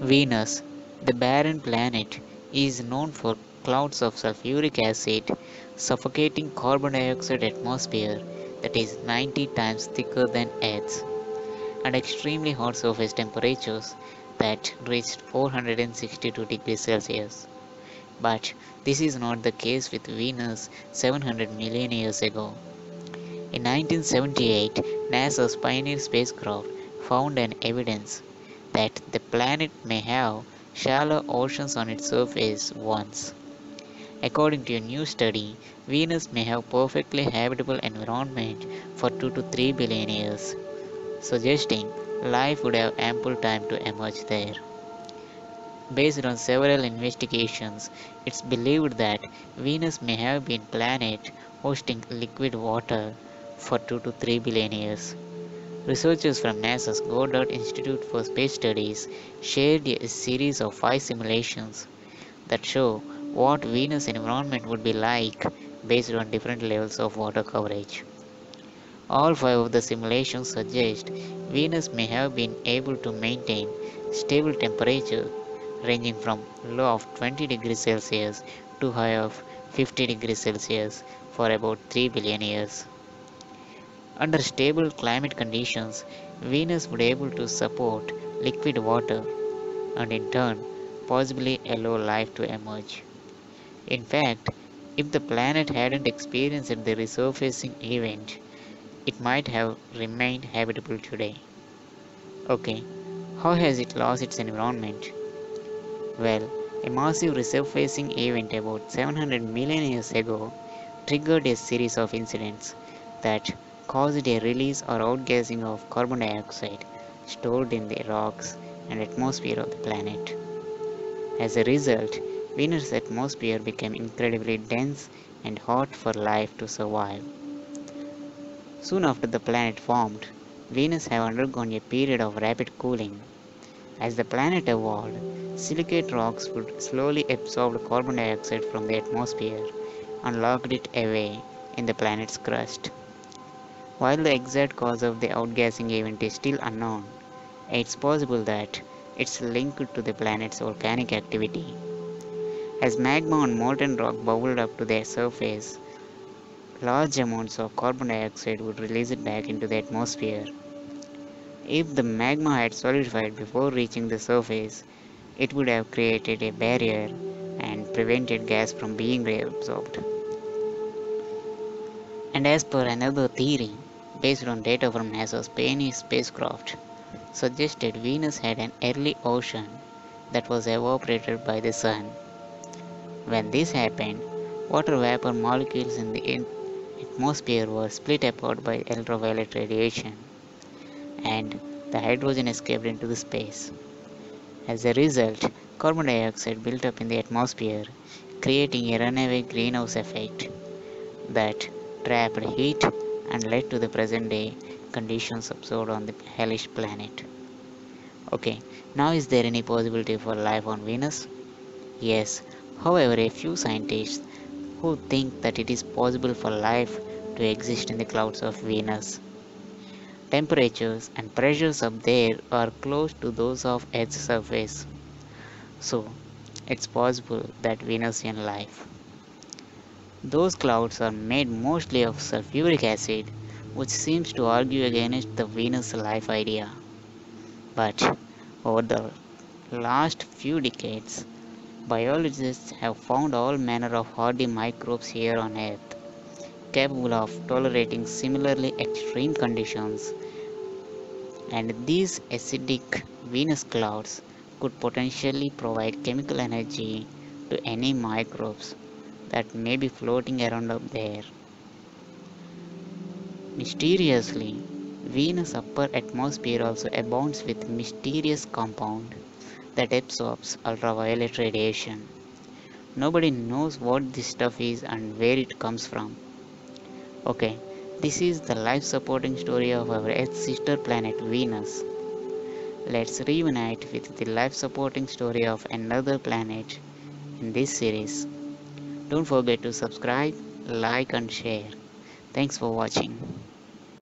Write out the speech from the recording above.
Venus, the barren planet, is known for clouds of sulfuric acid suffocating carbon dioxide atmosphere that is 90 times thicker than Earth's, and extremely hot surface temperatures that reached 462 degrees Celsius. But this is not the case with Venus 700 million years ago. In 1978, NASA's Pioneer spacecraft found an evidence that the planet may have shallow oceans on its surface once. According to a new study, Venus may have perfectly habitable environment for 2 to 3 billion years, suggesting life would have ample time to emerge there. Based on several investigations, it's believed that Venus may have been planet hosting liquid water for 2 to 3 billion years. Researchers from NASA's Goddard Institute for Space Studies shared a series of five simulations that show what Venus environment would be like based on different levels of water coverage. All five of the simulations suggest Venus may have been able to maintain stable temperature ranging from low of 20 degrees Celsius to high of 50 degrees Celsius for about 3 billion years. Under stable climate conditions, Venus would be able to support liquid water and in turn possibly allow life to emerge. In fact, if the planet hadn't experienced the resurfacing event, it might have remained habitable today. Okay, how has it lost its environment? Well, a massive resurfacing event about 700 million years ago triggered a series of incidents that caused a release or outgassing of carbon dioxide stored in the rocks and atmosphere of the planet. As a result, Venus' atmosphere became incredibly dense and hot for life to survive. Soon after the planet formed, Venus had undergone a period of rapid cooling. As the planet evolved, silicate rocks would slowly absorb carbon dioxide from the atmosphere and locked it away in the planet's crust. While the exact cause of the outgassing event is still unknown, it's possible that it's linked to the planet's volcanic activity. As magma and molten rock bubbled up to their surface, large amounts of carbon dioxide would release it back into the atmosphere. If the magma had solidified before reaching the surface, it would have created a barrier and prevented gas from being reabsorbed. And as per another theory, based on data from NASA's Pioneer spacecraft, suggested Venus had an early ocean that was evaporated by the sun. When this happened, water vapor molecules in the atmosphere were split apart by ultraviolet radiation, and the hydrogen escaped into the space. As a result, carbon dioxide built up in the atmosphere, creating a runaway greenhouse effect that trapped heat and led to the present day conditions observed on the hellish planet. Okay, now is there any possibility for life on Venus? Yes, however, a few scientists who think that it is possible for life to exist in the clouds of Venus. Temperatures and pressures up there are close to those of Earth's surface, so it's possible that Venusian life. Those clouds are made mostly of sulfuric acid, which seems to argue against the Venus life idea. But over the last few decades, biologists have found all manner of hardy microbes here on Earth, capable of tolerating similarly extreme conditions. And these acidic Venus clouds could potentially provide chemical energy to any microbes that may be floating around up there. Mysteriously, Venus' upper atmosphere also abounds with mysterious compound that absorbs ultraviolet radiation. Nobody knows what this stuff is and where it comes from. Okay, this is the life supporting story of our Earth's sister planet Venus. Let's reunite with the life supporting story of another planet in this series. Don't forget to subscribe, like, and share. Thanks for watching.